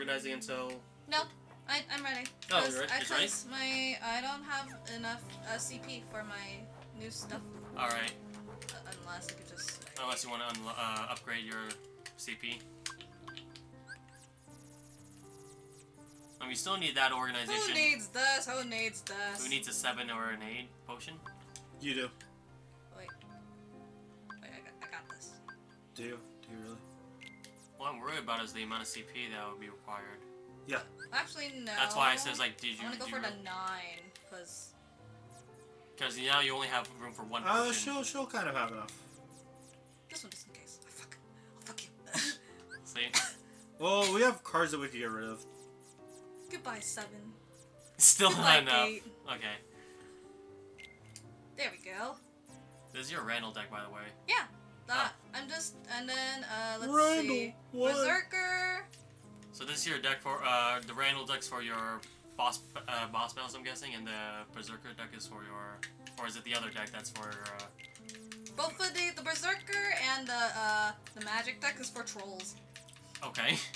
organizing until. No, I, I'm ready. Oh, 'Cause you're ready? I- It's ready? 'cause my I don't have enough uh, CP for my new stuff. Alright. Uh, unless I could just. Unless you want to uh, upgrade your CP. And we still need that organization. Who needs this? Who needs this? Who needs a 7 or an 8 potion? You do. Wait. Wait, I got, I got this. Do you? Do you really? What I'm worried about is the amount of CP that would be required. Yeah. Actually, no. That's why I says, like, did you. I'm gonna go for the nine, cause Because now you only have room for one Uh, potion. she'll she'll kind of have enough. this one just in case. Oh, fuck. Oh, fuck you. See? Well, we have cards that we can get rid of. Goodbye, seven. Still Goodbye, not enough. eight. Okay. There we go. This is your Randall deck, by the way. Yeah. That. I'm just, and then uh, let's Randall, see. what? Berserker. So this is your deck for uh the Randall deck's for your boss uh, boss battles, I'm guessing, and the Berserker deck is for your, or is it the other deck that's for? Uh, Both of the the berserker and the uh the magic deck is for trolls. okay.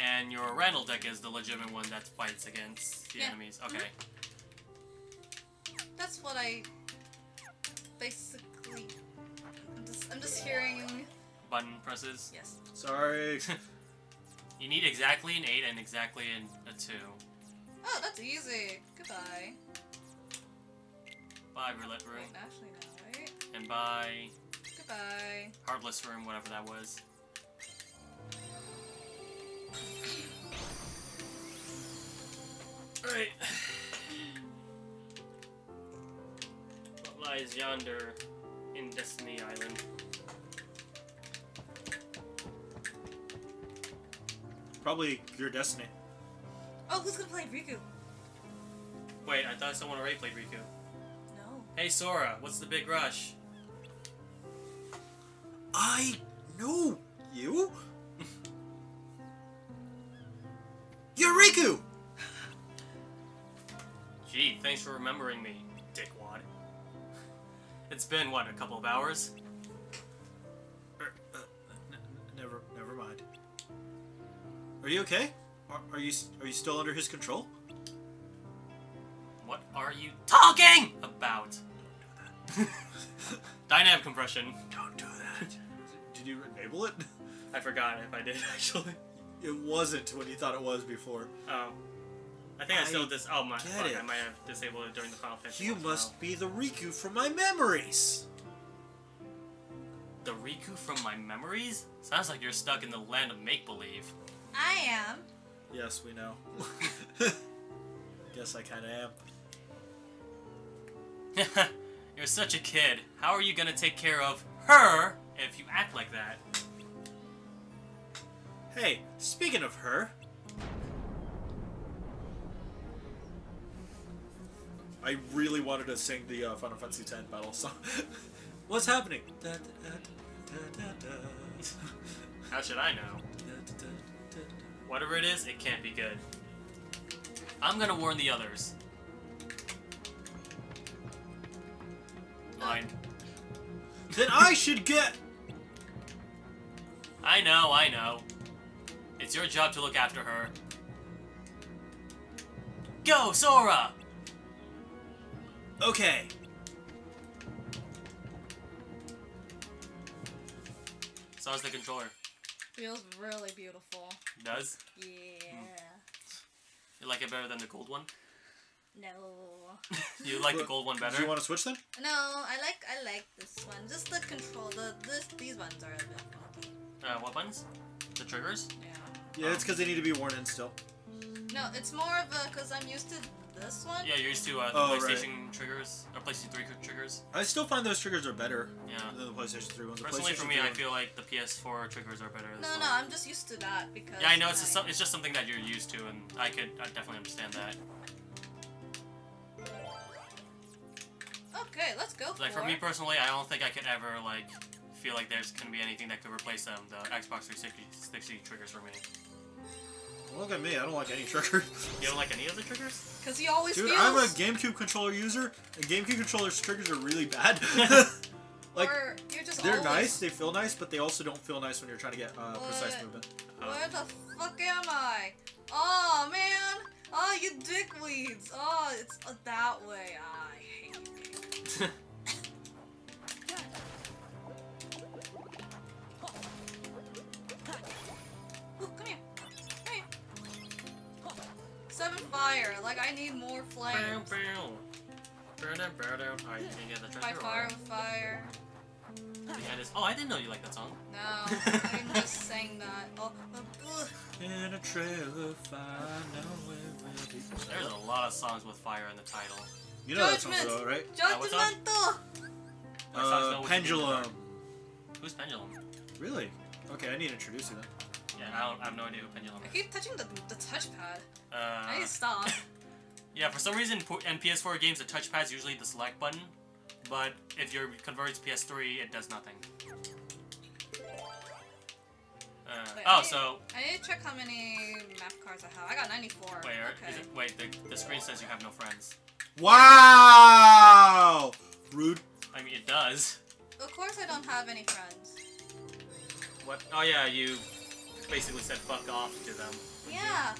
And your Randall deck is the legitimate one that fights against the Yeah. enemies. Okay. That's what I basically. I'm just hearing. Button presses. Yes. Sorry. You need exactly an eight and exactly an, a two. Oh, that's easy. Goodbye. Buy roulette room Wait, actually no. Wait. and buy Goodbye. heartless room, whatever that was. Alright. What lies yonder in Destiny Island? Probably your destiny. Oh, who's gonna play Riku? Wait, I thought someone already played Riku. No. Hey Sora, what's the big rush? I know you. You're Riku. Gee, thanks for remembering me, dickwad. It's been, what, a couple of hours? Are you okay? Are, are you are you still under his control? What are you talking about? Don't do that. Dynamic compression. Don't do that. Did you enable it? I forgot if I did actually. It wasn't when you thought it was before. Oh. I think I, I still dis- oh my fuck, I might have disabled it during the Final Fantasy. You must be the Riku from my memories. The Riku from my memories? Sounds like you're stuck in the land of make believe. I am. Yes, we know. Guess I kind of am. you're such a kid. How are you gonna take care of her if you act like that? Hey, speaking of her, I really wanted to sing the uh, Final Fantasy X battle song. What's happening? Da, da, da, da, da, da. How should I know? Whatever it is, it can't be good. I'm gonna warn the others. Line. Then I should get. I know, I know. It's your job to look after her. Go, Sora! Okay. So how's the controller? Feels really beautiful. Does? Yeah. You like it better than the gold one? No. You like the gold one better? Do better? you want to switch then? No, I like I like this one. Just the control. The this these ones are a bit funky. Uh, what buttons? The triggers? Yeah. Yeah, it's because they need to be worn in still. No, it's more of a because I'm used to this one. Yeah, you're used to uh, the Oh, right. PlayStation triggers, or PlayStation 3 triggers. I still find those triggers are better Yeah. than the PlayStation 3 ones. The Personally, for me, I feel like the PS4 triggers are better. No, well. no, I'm just used to that because. Yeah, I know it's just, it's just something that you're used to, and I could I definitely understand that. Okay, let's go. Like for me personally, I don't think I could ever like feel like there's gonna be anything that could replace them. The Xbox 360 triggers for me. Look at me, I don't like any triggers. You don't like any of the triggers? Because he always Dude, feels. I'm a GameCube controller user, and GameCube controller's triggers are really bad. like, or you're just they're always, nice, they feel nice, but they also don't feel nice when you're trying to get uh, precise movement. Where the fuck am I? Oh man! Oh, you dickweeds! Oh, it's uh, that way. I hate you. fire. Like I need more Bow, flames. bow. Burn down, burn down. Alright, you can get the By treasure. fire with fire. the end is- Oh, I didn't know you liked that song. No, I'm just saying that. Oh, oh. In a trail of fire, nowhere There's a lot of songs with fire in the title. You know that song though, right? Uh, what's up? Judgmental! My songs know Uh, what you mean by pendulum. Who's Pendulum? Really? Okay, I need to introduce you then. Yeah, I, don't, I have no idea who Pendulum is. I keep touching the, the touchpad. I Uh, need to stop. yeah, for some reason, po- in PS4 games, the touchpad is usually the select button, but if you're converted to PS3, it does nothing. Uh, Wait, oh, I- so I need to check how many map cards I have. I got 94. wait, okay. is it, wait, the, the screen says you have no friends. Wow! Rude. I mean, it does. Of course I don't have any friends. What? Oh yeah, you basically said fuck off to them. Yeah.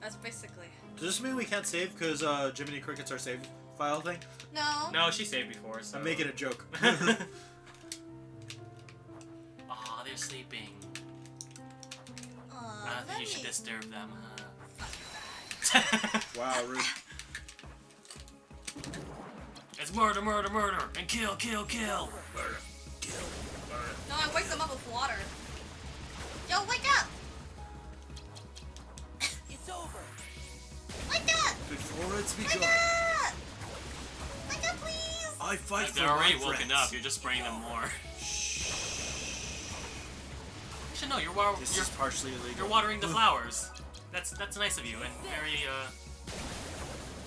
That's basically. Does this mean we can't save because uh, Jiminy Cricket's our save file thing? No. No, she saved before, so. I'm making a joke. Aw, they're sleeping. Aw, I don't think you should me- disturb them. Fuck Huh? wow, rude. it's murder, murder, murder, and kill, kill, kill. Murder, kill, murder. No, I wake them up with water. Yo, wake up! It's over. Wake up! Before it's Wake up! Wake up, please! I fight for They're already my woken up. You're just spraying them more. Actually, no. You're wa- This you're, is partially illegal. you're watering the flowers. That's that's nice of you and very uh.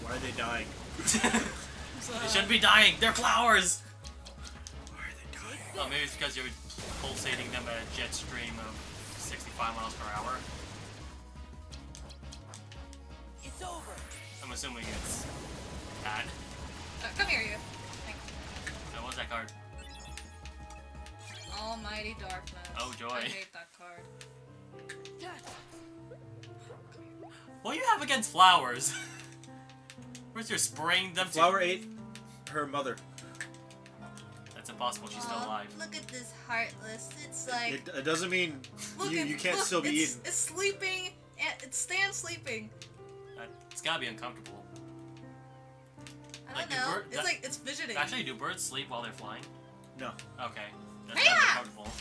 Why are they dying? they shouldn't be dying. They're flowers. Why are they dying? Oh, maybe it's because you're pulsating them at a jet stream of 65 miles per hour. It's over. I'm assuming it's that. Uh, come here, you. Thanks. Uh, what's that card? Almighty darkness. Oh, joy. I hate that card. What do you have against flowers? Where's your spraying them to? Flower ate her mother. That's impossible. She's still Aw, alive. Look at this heartless. It's like. It, it doesn't mean look you, at, you can't look, still be it's, eaten. It's sleeping. And it's stand sleeping. Uh, it's gotta be uncomfortable. I Like, don't do know. bird- it's that- like it's fidgeting. Actually, do birds sleep while they're flying? No. Okay. That's gotta be Yeah. uncomfortable.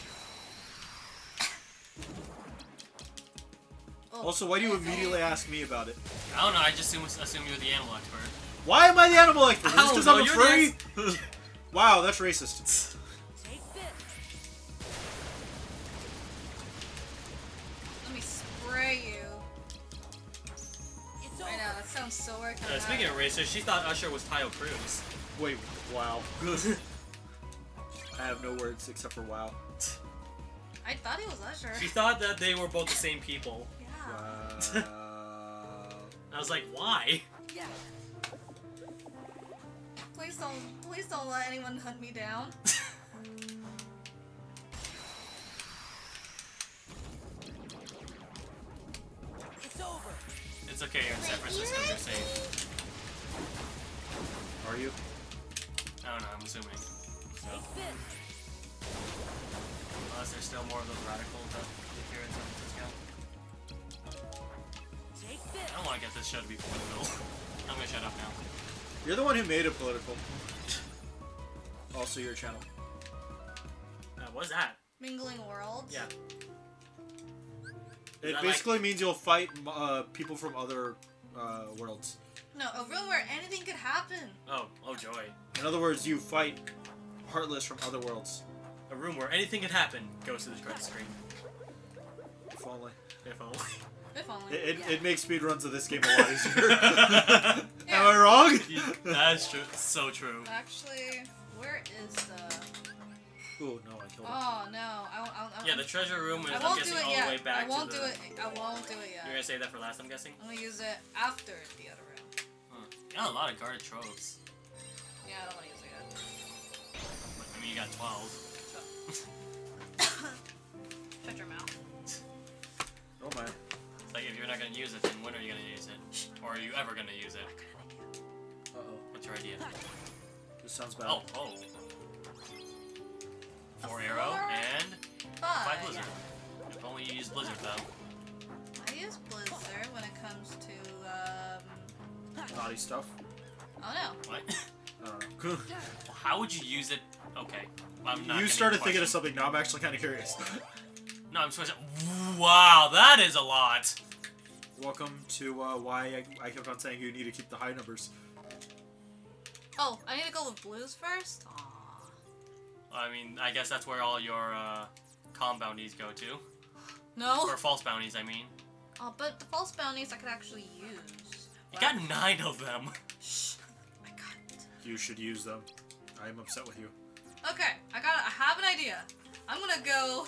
Oh, Also, why do you okay. immediately ask me about it? I don't know. I just assume, assume you're the animal expert. Why am I the animal expert? I Just because I'm a furry? wow, that's racist. Take this. Let me spray you. I know, that sounds so weird. Uh, speaking of racist, she thought Usher was Taio Cruz. Wait, wow. Good. I have no words except for wow. I thought he was Usher. She thought that they were both the same people. yeah. Wow. I was like, why? Yeah. Please don't, please don't let anyone hunt me down. It's over. It's okay, you're in San Francisco, you're safe. Are you? I don't know, I'm assuming. So, unless there's still more of those radicals that live here in San Francisco. I don't want to get this show to be political. I'm gonna shut up now. You're the one who made it political. Also, your channel. Uh, what's that? Mingling worlds. Yeah. It that basically means you'll fight uh, people from other uh, worlds. No, a room where anything could happen. Oh, oh joy. In other words, you fight Heartless from other worlds. A room where anything could happen goes to the credit screen. If only. If only. If only. It, it, Yeah. it makes speedruns of this game a lot easier. Am I wrong? That's true. So true. Actually, where is the? Oh no, I killed it. Oh no, I. I, I, Yeah, the treasure room is, I I'm won't guessing, do it all yet. the way back I won't do the... it. I won't do it yet. You're gonna save that for last, I'm guessing? I'm gonna use it after the other room. Huh. You got a lot of guarded troves. Yeah, I don't want to use it yet. I mean, you got 12. Shut your mouth. Oh my. Like, if you're not gonna use it, then when are you gonna use it? Or are you ever gonna use it? Uh oh. What's your idea? This sounds bad. Oh, oh. Four aero and Five. five blizzard. If only you use blizzard though. I use Blizzard when it comes to, um... Naughty stuff. Oh no. What? I don't. How would you use it? Okay. I'm not. you gonna started thinking of something. Now I'm actually kind of curious. No, I'm supposed to. Wow, that is a lot. Welcome to uh, why I, I kept on saying you need to keep the high numbers. Oh, I need to go with blues first? Aww. I mean, I guess that's where all your uh, calm bounties go to, No? or false bounties. I mean, Oh, but the false bounties I could actually use. you got nine of them. Shh. I got. You should use them. I am upset with you. Okay, I got. I have an idea. I'm gonna go.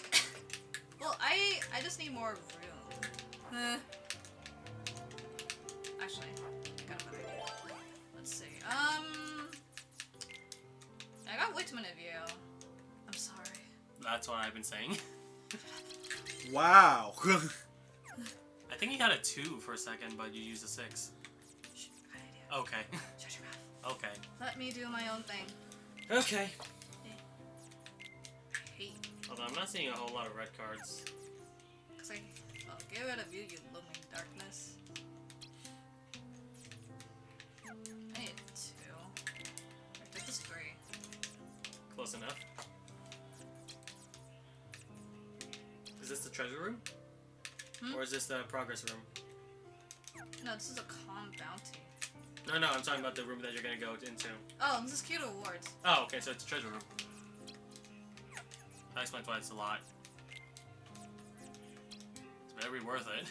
well, I I just need more room. Eh. That's what I've been saying. Wow. I think you got a two for a second, but you used a six. Shh, I got an idea. Okay. Shut your mouth. okay. Let me do my own thing. Okay. I hate Although I'm not seeing a whole lot of red cards. because I. Oh, get rid of you, you looming darkness. I need two. I think it's three. Close enough. Is this the treasure room? Hmm? Or is this the progress room? No, this is a calm bounty. No, no, I'm talking about the room that you're gonna go into. Oh, this is key to rewards. Oh, okay, so it's a treasure room. That explains why it's a lot. It's very worth it.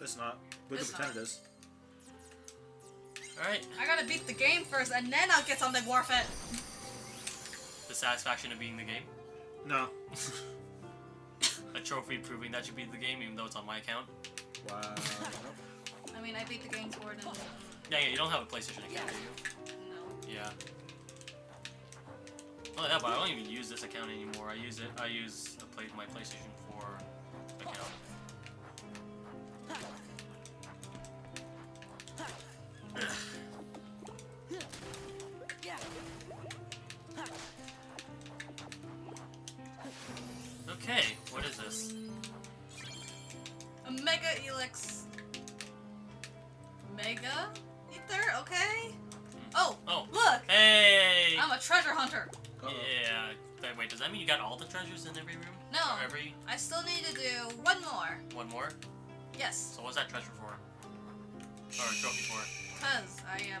it's not. We can It's pretend it is. Alright, I gotta beat the game first, and then I'll get something worth it. the satisfaction of beating the game. No. A trophy proving that you beat the game, even though it's on my account. Wow. I mean, I beat the game for it, and Yeah, yeah, you don't have a PlayStation account, do no. Yeah. Not only that, but I don't even use this account anymore. I use it. I use a play, my PlayStation 4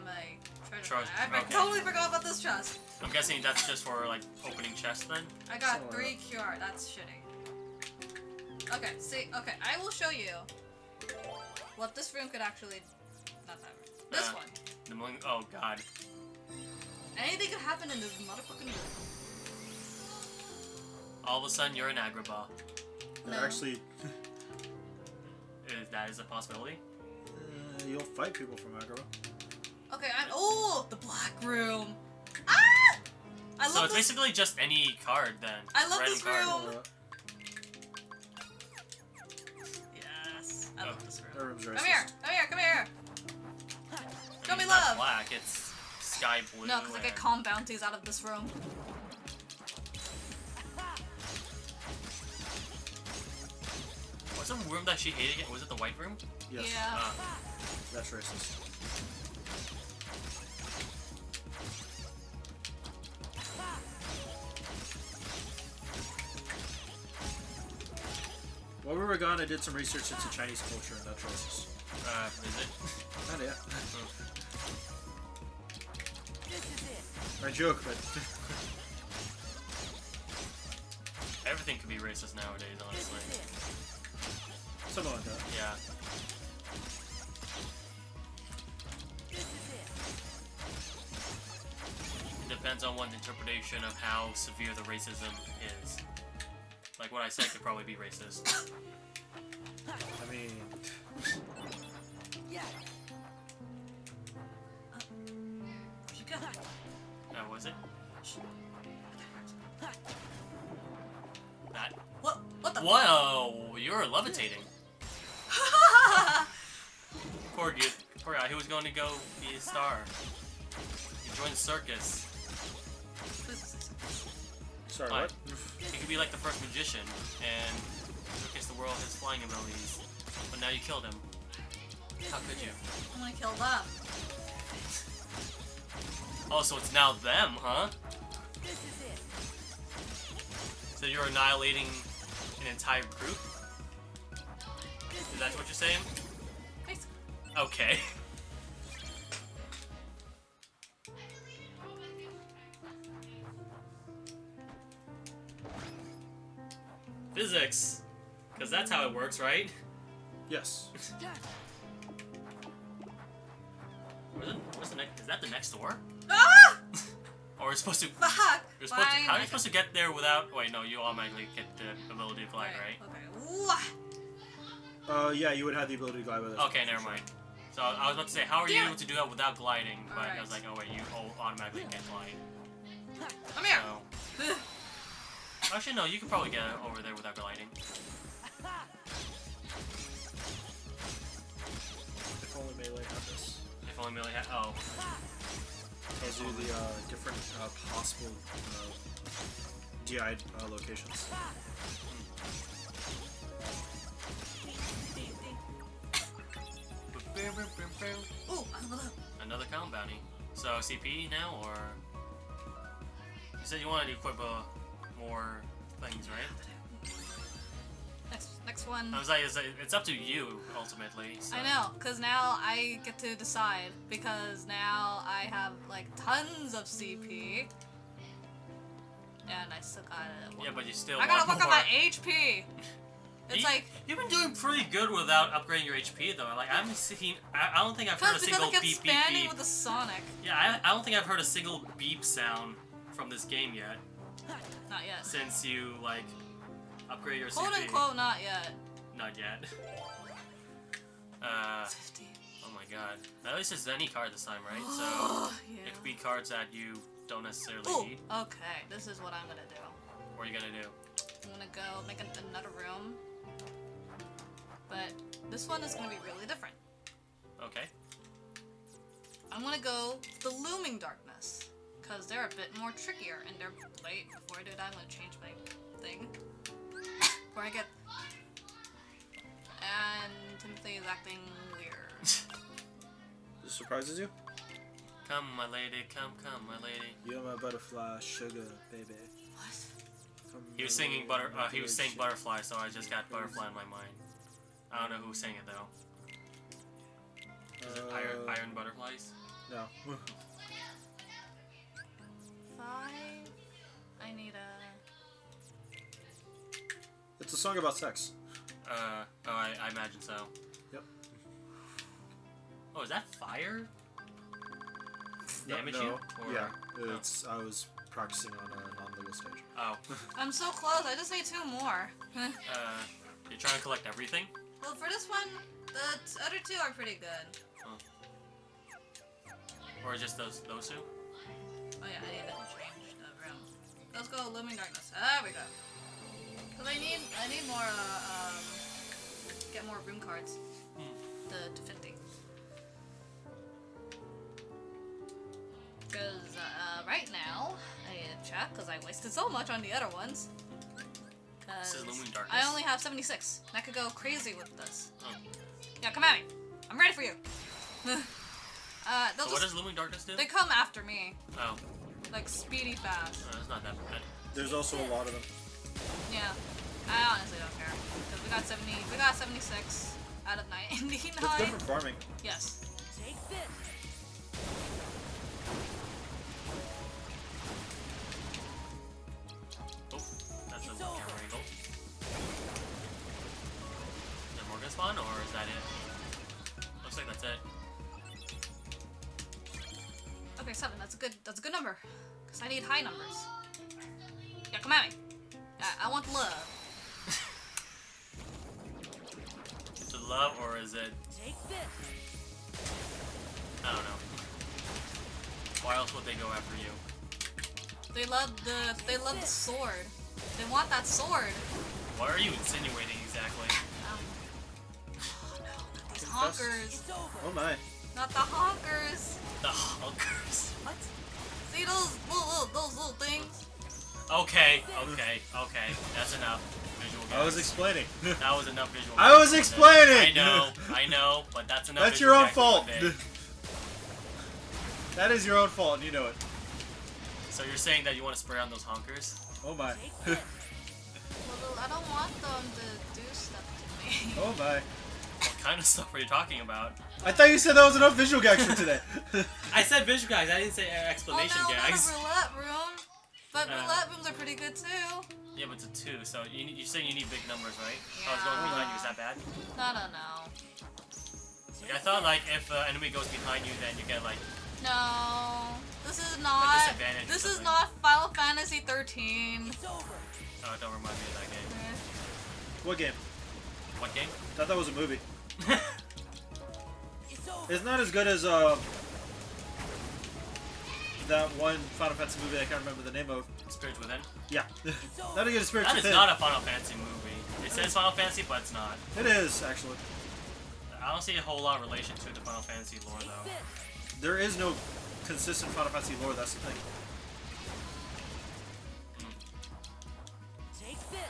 because I treasure Treasure, hunter. I okay. totally forgot about this chest. I'm guessing that's just for like opening chests then? I got Somewhere three cure. That's shitty. Okay, see, okay, I will show you what this room could actually. Not that room. This Uh. one. The mingling oh god. Anything could happen in this motherfucking room. All of a sudden you're an Agrabah. And No. Actually, Is that is a possibility? uh, you'll fight people from Agro. Okay, I'm. Oh, the black room. Ah! I so love it's this. basically just any card then. I love Random this card. room. Yes, I Oh. love this room. that room's racist. Come here, come here, come here. I Show mean, me it's love. black, it's sky blue. No, because I get calm bounties out of this room. What's the room that she hated? Was it the white room? Yes. Yeah. Uh, That's racist. While we were gone, I did some research into Chinese culture, and that's racist. uh, is it? Not yet. This it. I joke, but Everything could be racist nowadays, honestly. is it. something like that. Yeah. It. Depends on one's interpretation of how severe the racism is. Like what I said could probably be racist. I mean, Yeah. Where'd you go? Uh, was it? That? What? What the Whoa, you're levitating. Poor dude. Poor guy. He was going to go be a star. He joined the circus. Sorry, Fine. what? Be like the first magician and showcase the world his flying abilities. But now you killed him. How could you? I'm gonna kill them. Oh, so it's now them, huh? This is it. So you're annihilating an entire group? Is that what you're saying? Okay. that's works, right? Yes. Where's the, where's the next? Is that the next door? Ah! Or it's supposed to? Fuck! You're supposed to. How are you supposed to get there without? Wait, no. You automatically get the ability to glide, right? Okay. Wah! Uh, yeah, you would have the ability to glide with it. Okay, never mind. So I was about to say, how are you able to do that without gliding? But I was like, oh wait, you automatically can't glide. Come here. So actually, no. You could probably get over there without gliding. Melee had this. If only Melee had. Oh, Tells you the uh, different uh, possible uh, DI uh, locations. Ooh, I leveled up. another calm bounty. So CP now, or you said you wanted to equip uh, more things, right? One. I was like, it's, up to you ultimately. So. I know, cause now I get to decide because now I have like tons of CP, and I still got it. Yeah, but you still. I gotta work on my HP. It's You- like You've been doing pretty good without upgrading your HP though. Like I'm seeing, I, I don't think I've heard a single beep beep beep. with the Sonic. Yeah, I, I don't think I've heard a single beep sound from this game yet Not yet. since you like upgrade your Quote CP. unquote, not yet. Yet. Uh, 50. oh my god. At least it's any card this time, right? So yeah. it could be cards that you don't necessarily Ooh, need. okay. This is what I'm gonna do. What are you gonna do? I'm gonna go make an, another room, but this one is gonna be really different. Okay. I'm gonna go the Looming Darkness, because they're a bit more trickier, and they're... Wait, before I do that, I'm gonna change my thing. Before I get... And Timothy is acting weird. This surprises you? Come, my lady. Come, come, my lady. You're my butterfly, sugar, baby. What? Come He was singing way, butter. Uh, he was good saying shit. butterfly, so I just got butterfly in my mind. I don't know who sang it though. Is it iron, Uh, iron butterflies? No. Five... I need a... it's a song about sex. Uh, oh, I, I imagine so. Yep. Oh, is that fire? No- Damage no, you? Or- Yeah, oh. it's. I was practicing on a non-legal stage. Oh, I'm so close, I just need two more. uh, you're trying to collect everything? well, for this one, the other two are pretty good. Or just those those two? Oh yeah, I need to change the room. Let's go Looming Darkness. There we go. Cause I need, I need more, uh, um, get more room cards. Hmm. To, to 50. Cause, uh, right now, I need to check, cause I wasted so much on the other ones. Cause I only have 76. and I could go crazy with this. Oh. Yeah, come at me. I'm ready for you. uh, they'll So what just, does Looming Darkness do? they come after me. Oh, Like, speedy fast. oh, that's not that bad. There's also a lot of them. Yeah, I honestly don't care because we got seventy, we got seventy six out of ninety It's good for farming. Yes. Take this. Oh, that's a It's camera angle. Is there more gonna spawn, or is that it? Looks like that's it. Okay, seven. That's a good. That's a good number. Cause I need high numbers. Yeah, come at me. I, I want love. To love, or is it? Take this. I don't know. Why else would they go after you? They love the. They love the sword. They want that sword. What are you insinuating exactly? Um, oh no, not these honkers. Oh my. Not the honkers. The honkers. What? See those little, little those little things? Okay, okay, okay. That's enough. Visual I was explaining. That was enough visual. I was explaining! I know, I know, but that's enough. That's visual your own fault. that is your own fault, and you know it. So you're saying that you want to spray on those honkers? Oh my. Well, I don't want them to do stuff to me. oh my. What kind of stuff are you talking about? I thought you said that was enough visual gags for today. I said visual gags. I didn't say oh, Well, explanation no, gags. not a roulette room. But Uh, roulette rooms are pretty good too. Yeah, but it's a two, so you, you're saying you need big numbers, right? Yeah. Oh, it's going behind you. Is that bad? No, no, no. Like, I thought like if an enemy goes behind you, then you get like No. This is not. This is not Final Fantasy 13. It's over. oh, don't remind me of that game. what game? What game? I thought that was a movie. It's over. It's not as good as uh, that one Final Fantasy movie I can't remember the name of. Spirits Within. Yeah. Not a good as Spirits That is Within. not a Final Fantasy movie. It says Final Fantasy, but it's not. It is actually. I don't see a whole lot of relation to the Final Fantasy lore though. There is no consistent Final Fantasy lore. That's the thing. Take this.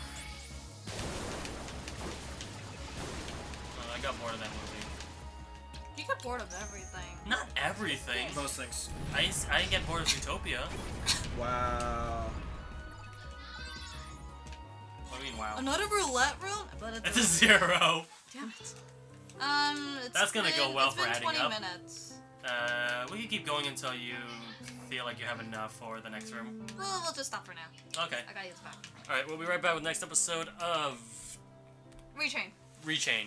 Uh, I got bored of that movie. You get bored of everything. Not everything. Most things. I, didn't- I didn't get bored of Zootopia. Wow. What do you mean, wow? Another roulette room? But it's, It's a zero. Damn it. Um, it's That's gonna go well it's for been adding 20 up. minutes. Uh, we can keep going until you feel like you have enough for the next room. Well, we'll just stop for now. Okay. I gotta use the bathroom. Alright, we'll be right back with the next episode of Rechain. Rechain.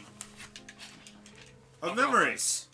Of Okay. memories.